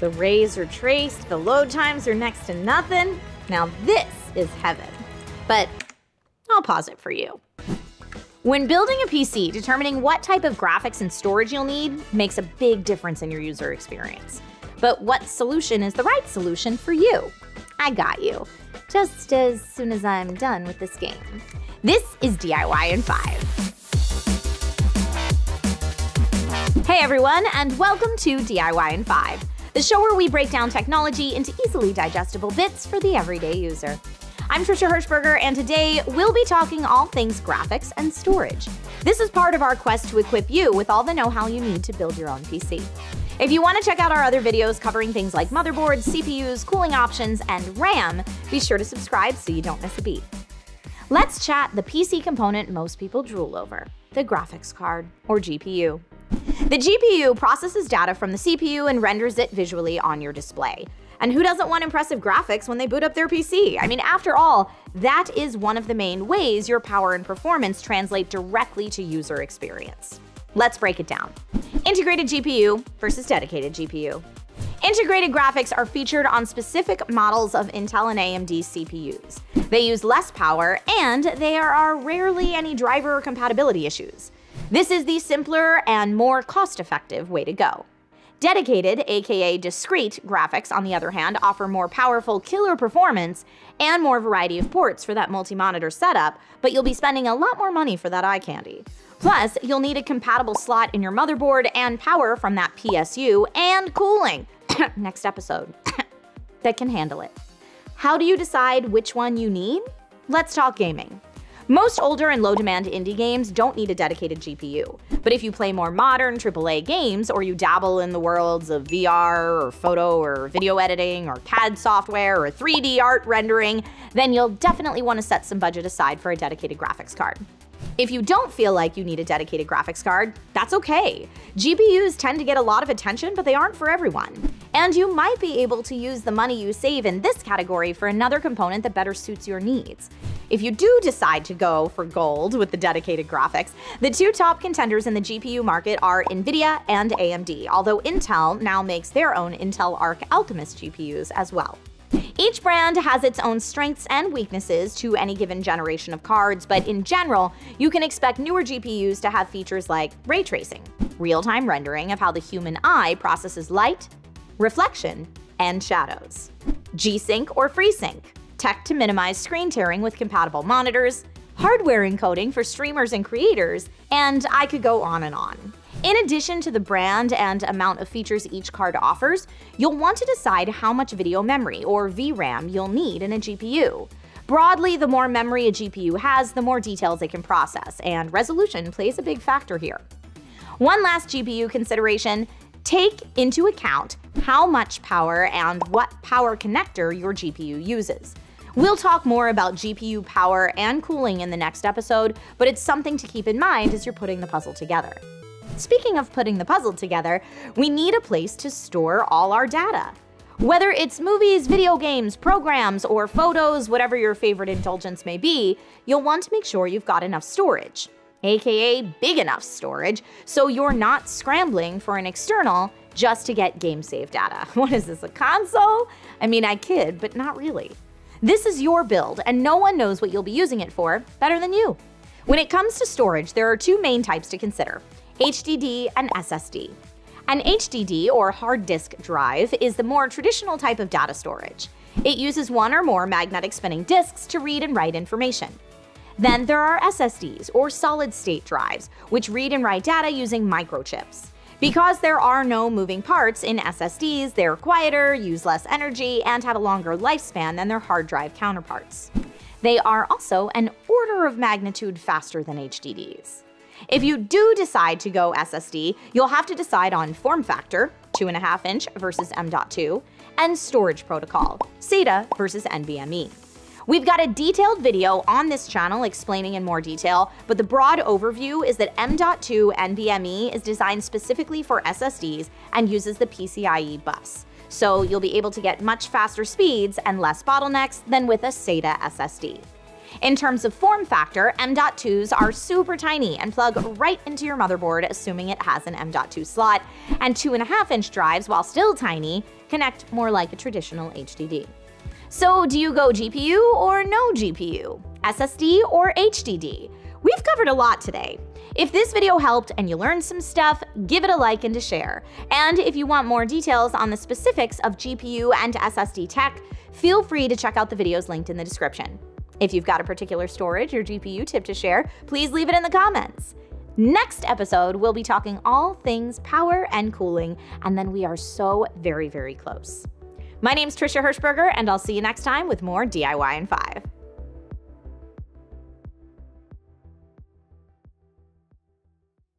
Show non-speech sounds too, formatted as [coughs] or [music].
The rays are traced, the load times are next to nothing. Now this is heaven. But I'll pause it for you. When building a PC, determining what type of graphics and storage you'll need makes a big difference in your user experience. But what solution is the right solution for you? I got you. Just as soon as I'm done with this game. This is DIY in 5. Hey everyone, and welcome to DIY in 5 the show where we break down technology into easily digestible bits for the everyday user. I'm Trisha Hershberger, and today we'll be talking all things graphics and storage. This is part of our quest to equip you with all the know how you need to build your own PC. If you want to check out our other videos covering things like motherboards, CPUs, cooling options, and RAM, be sure to subscribe so you don't miss a beat. Let's chat the PC component most people drool over the graphics card, or GPU. The GPU processes data from the CPU and renders it visually on your display. And who doesn't want impressive graphics when they boot up their PC? I mean, after all, that is one of the main ways your power and performance translate directly to user experience. Let's break it down. Integrated GPU versus dedicated GPU. Integrated graphics are featured on specific models of Intel and AMD CPUs. They use less power, and there are rarely any driver compatibility issues. This is the simpler and more cost-effective way to go. Dedicated, aka discrete, graphics, on the other hand, offer more powerful killer performance and more variety of ports for that multi-monitor setup, but you'll be spending a lot more money for that eye candy. Plus, you'll need a compatible slot in your motherboard and power from that PSU and cooling, [coughs] next episode, [coughs] that can handle it. How do you decide which one you need? Let's talk gaming. Most older and low-demand indie games don't need a dedicated GPU, but if you play more modern AAA games or you dabble in the worlds of VR or photo or video editing or CAD software or 3D art rendering, then you'll definitely want to set some budget aside for a dedicated graphics card. If you don't feel like you need a dedicated graphics card, that's okay. GPUs tend to get a lot of attention, but they aren't for everyone. And you might be able to use the money you save in this category for another component that better suits your needs. If you do decide to go for gold with the dedicated graphics, the two top contenders in the GPU market are NVIDIA and AMD, although Intel now makes their own Intel Arc Alchemist GPUs as well. Each brand has its own strengths and weaknesses to any given generation of cards, but in general, you can expect newer GPUs to have features like ray tracing, real-time rendering of how the human eye processes light, reflection, and shadows, G-Sync or FreeSync, tech to minimize screen tearing with compatible monitors, hardware encoding for streamers and creators, and I could go on and on. In addition to the brand and amount of features each card offers, you'll want to decide how much video memory, or VRAM, you'll need in a GPU. Broadly, the more memory a GPU has, the more details it can process, and resolution plays a big factor here. One last GPU consideration, take into account how much power and what power connector your GPU uses. We'll talk more about GPU power and cooling in the next episode, but it's something to keep in mind as you're putting the puzzle together. Speaking of putting the puzzle together, we need a place to store all our data. Whether it's movies, video games, programs, or photos, whatever your favorite indulgence may be, you'll want to make sure you've got enough storage, aka big enough storage, so you're not scrambling for an external just to get game save data. [laughs] What is this, a console? I mean, I kid, but not really. This is your build, and no one knows what you'll be using it for better than you. When it comes to storage, there are two main types to consider HDD, and SSD. An HDD, or hard disk drive, is the more traditional type of data storage. It uses one or more magnetic spinning disks to read and write information. Then there are SSDs, or solid-state drives, which read and write data using microchips. Because there are no moving parts in SSDs, they're quieter, use less energy, and have a longer lifespan than their hard drive counterparts. They are also an order of magnitude faster than HDDs. If you do decide to go SSD, you'll have to decide on form factor, 2.5 inch versus M.2, and storage protocol, SATA versus NVMe. We've got a detailed video on this channel explaining in more detail, but the broad overview is that M.2 NVMe is designed specifically for SSDs and uses the PCIe bus. So you'll be able to get much faster speeds and less bottlenecks than with a SATA SSD. In terms of form factor, M.2s are super tiny and plug right into your motherboard, assuming it has an M.2 slot, and 2.5 inch drives, while still tiny, connect more like a traditional HDD. So do you go GPU or no GPU? SSD or HDD? We've covered a lot today. If this video helped and you learned some stuff, give it a like and a share. And if you want more details on the specifics of GPU and SSD tech, feel free to check out the videos linked in the description. If you've got a particular storage or GPU tip to share, please leave it in the comments. Next episode, we'll be talking all things power and cooling, and then we are so very, very close. My name's Trisha Hershberger, and I'll see you next time with more DIY in 5.